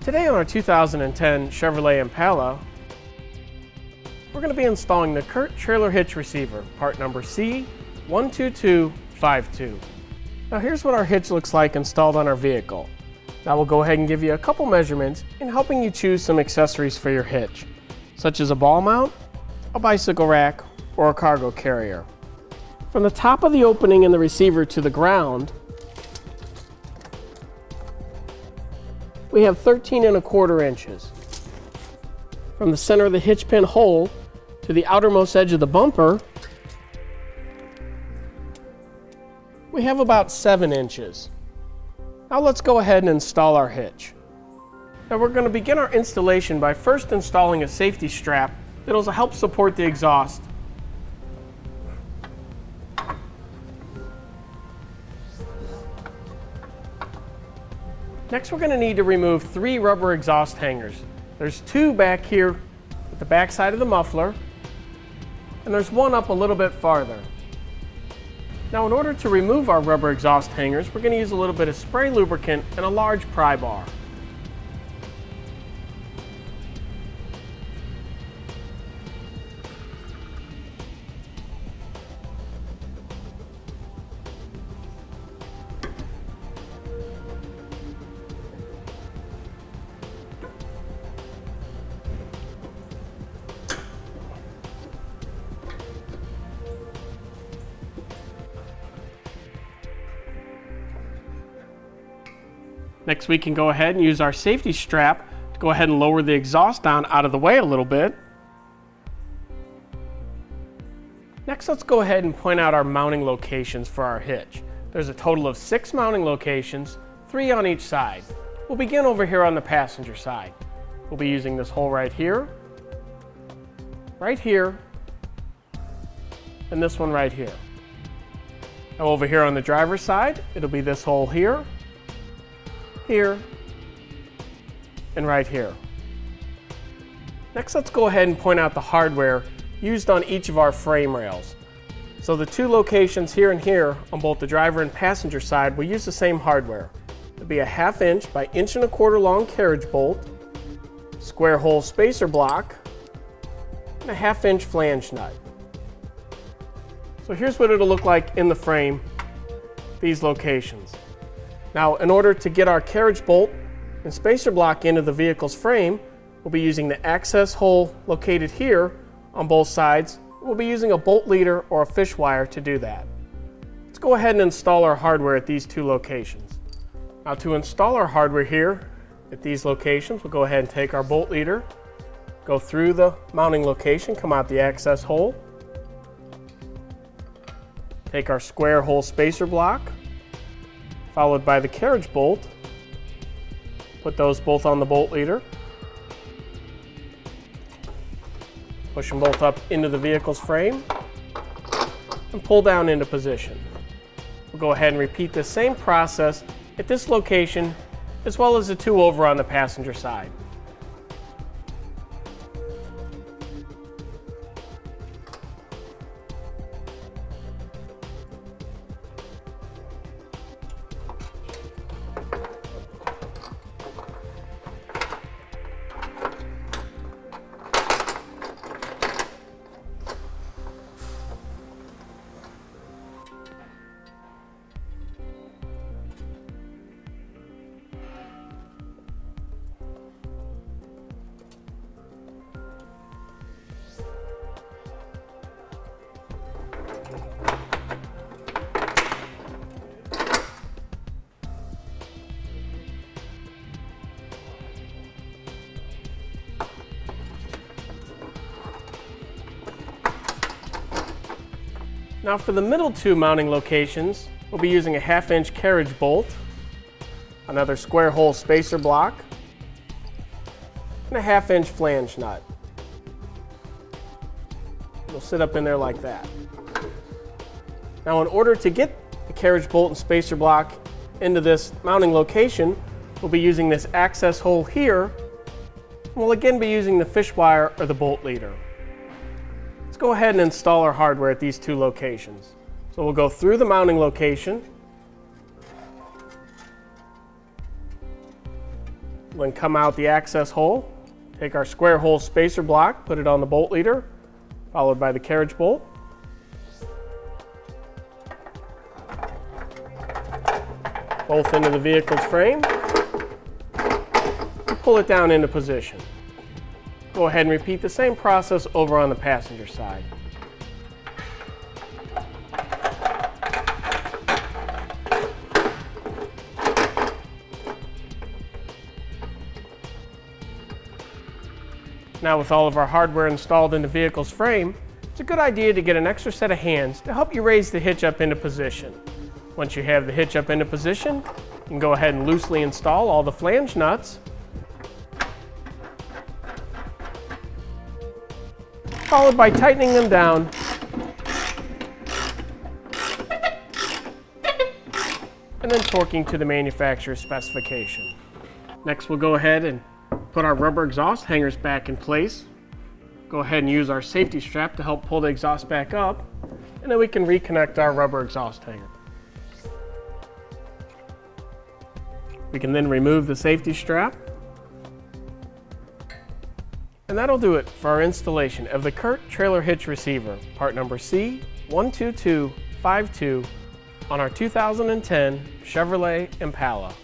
Today on our 2010 Chevrolet Impala, we're going to be installing the CURT Trailer Hitch Receiver, part number C12252. Now here's what our hitch looks like installed on our vehicle. Now we'll go ahead and give you a couple measurements in helping you choose some accessories for your hitch, such as a ball mount, a bicycle rack, or a cargo carrier. From the top of the opening in the receiver to the ground, we have 13 and a quarter inches. From the center of the hitch pin hole to the outermost edge of the bumper, we have about seven inches. Now let's go ahead and install our hitch. Now we're going to begin our installation by first installing a safety strap that'll help support the exhaust Next we're going to need to remove three rubber exhaust hangers. There's two back here at the back side of the muffler, and there's one up a little bit farther. Now in order to remove our rubber exhaust hangers, we're going to use a little bit of spray lubricant and a large pry bar. Next we can go ahead and use our safety strap to go ahead and lower the exhaust down out of the way a little bit. Next let's go ahead and point out our mounting locations for our hitch. There's a total of six mounting locations, three on each side. We'll begin over here on the passenger side. We'll be using this hole right here, right here, and this one right here. Now over here on the driver's side, it'll be this hole here, here, and right here. Next, let's go ahead and point out the hardware used on each of our frame rails. So the two locations here and here on both the driver and passenger side will use the same hardware. It'll be a half inch by inch and a quarter long carriage bolt, square hole spacer block, and a half inch flange nut. So here's what it'll look like in the frame, these locations. Now, in order to get our carriage bolt and spacer block into the vehicle's frame, we'll be using the access hole located here on both sides. We'll be using a bolt leader or a fish wire to do that. Let's go ahead and install our hardware at these two locations. Now to install our hardware here at these locations, we'll go ahead and take our bolt leader, go through the mounting location, come out the access hole, take our square hole spacer block, followed by the carriage bolt. Put those both on the bolt leader. Push them both up into the vehicle's frame and pull down into position. We'll go ahead and repeat the same process at this location as well as the two over on the passenger side. Now for the middle two mounting locations, we'll be using a half inch carriage bolt, another square hole spacer block, and a half inch flange nut. It'll sit up in there like that. Now in order to get the carriage bolt and spacer block into this mounting location, we'll be using this access hole here. We'll again be using the fish wire or the bolt leader go ahead and install our hardware at these two locations. So we'll go through the mounting location, then come out the access hole, take our square hole spacer block, put it on the bolt leader, followed by the carriage bolt. Both into the vehicle's frame. Pull it down into position. Go ahead and repeat the same process over on the passenger side. Now with all of our hardware installed in the vehicle's frame, it's a good idea to get an extra set of hands to help you raise the hitch up into position. Once you have the hitch up into position, you can go ahead and loosely install all the flange nuts. Followed by tightening them down and then torquing to the manufacturer's specification. Next we'll go ahead and Put our rubber exhaust hangers back in place. Go ahead and use our safety strap to help pull the exhaust back up. And then we can reconnect our rubber exhaust hanger. We can then remove the safety strap. And that'll do it for our installation of the CURT Trailer Hitch Receiver, part number C12252 on our 2010 Chevrolet Impala.